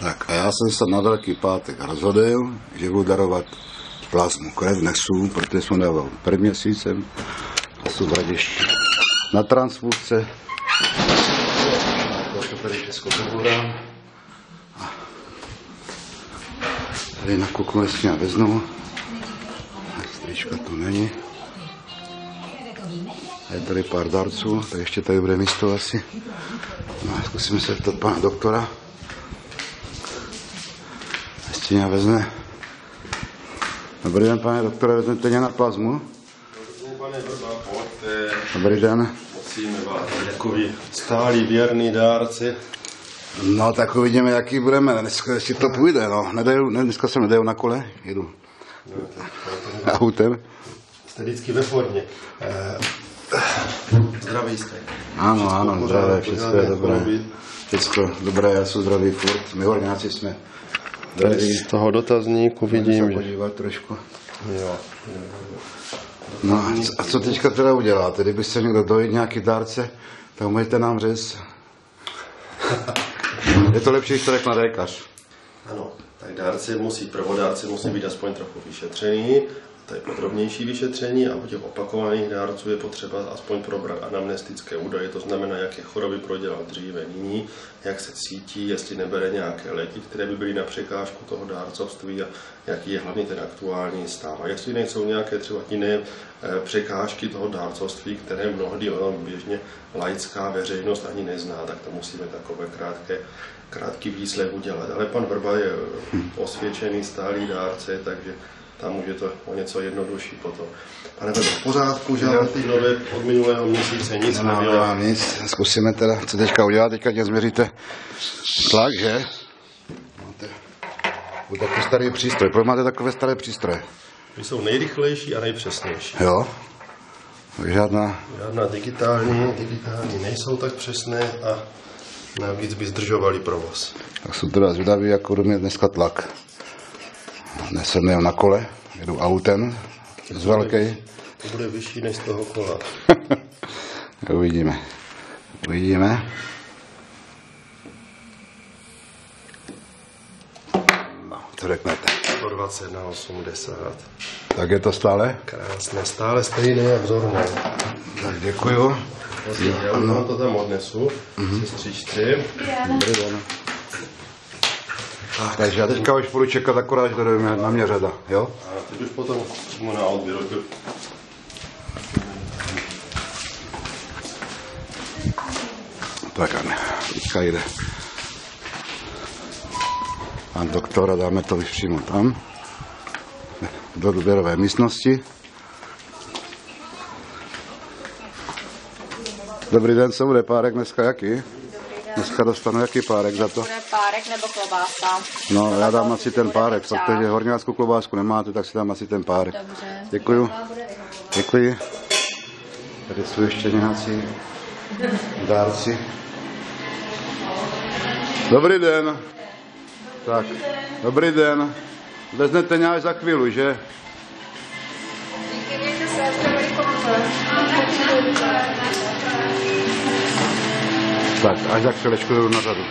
Tak a já jsem se na Velký pátek rozhodl, že budu darovat plazmu krev nesu, protože jsem dával před měsícem a jsou v Raděšti na transfuzce. Tady jestli já vezmu. Strička tu není. Je tady pár darců, tak ještě tady bude místo asi. No, zkusíme se zeptat pana doktora. Jestli mě vezme. Dobrý den, pane doktore, vezmete mě na plazmu? Dobrý den. musíme vás takový stálý věrný dárci. No tak uvidíme, jaký budeme. Dneska jestli to půjde, no. Nedaju, ne, dneska jsem nedajel na kole, jedu autem. Jste vždycky ve formě. Eh, Zdraví jste. Ano, ano, Pořád, zdravé, pořád všechno je dobré. Všechno dobré, já jsem zdravý furt. My horňáci jsme Tady z toho dotazníku se vidím, že... podívat trošku. Jo. No a co, a co teďka teda uděláte? Kdyby se někdo dojít nějaký dárce, tak můžete nám říct. Je to lepší, když to řekne lékař. Ano, tak dárci musí, prvodárci musí být aspoň trochu vyšetřený, to je podrobnější vyšetření a u těch opakovaných dárců je potřeba aspoň probrat anamnestické údaje, to znamená, jaké choroby prodělal dříve nyní, jak se cítí, jestli nebere nějaké léky, které by byly na překážku toho dárcovství a jaký je hlavně ten aktuální stav. A jestli nejsou nějaké třeba jiné eh, překážky toho dárcovství, které mnohdy ono běžně laická veřejnost ani nezná, tak to musíme takové krátké krátký výslech udělat. Ale pan Vrba je osvědčený stálý dárce, takže tam už je to o něco jednodušší potom. Pane Vrba, v pořádku, žádné ty nové od minulého měsíce nic Nemám, nebylo. nemám nic. Zkusíme teda, co teďka udělat. Teďka mě změříte tlak, že? Máte takový starý přístroj. Proč máte takové staré přístroje? Ty jsou nejrychlejší a nejpřesnější. Jo? Žádná... Žádná digitální, digitální nejsou tak přesné a navíc by zdržovali provoz. Tak jsem teda zvědavý, jak budu mít dneska tlak. Jsem jel na kole, jedu autem z velký. To bude vyšší než z toho kola. Uvidíme. Uvidíme. No, co řeknete? 120 na 80. Tak je to stále? Krásné, stále stejné a vzorné. Tak děkuju. Já to tam odnesu, sestřičci. Dobrý den. Takže já teďka už budu čekat akorát, že to jde na mě řada, jo? A teď už potom přímo na odběr. Tak a teďka jde. Pan doktor a dáme to už přímo tam. Do důběrové místnosti. Dobrý den, co bude párek dneska jaký? Dneska dostanu jaký párek za to? Bude párek nebo klobása? No, já dám asi ten párek, protože horňáckou klobásku nemáte, tak si dám asi ten párek. Dobře. Děkuju. Děkuji. Tady jsou ještě nějací dárci. Dobrý den. Tak, dobrý den. Vezmete nějak za chvíli, že? Tak, až za chvílečku jdu na řadu.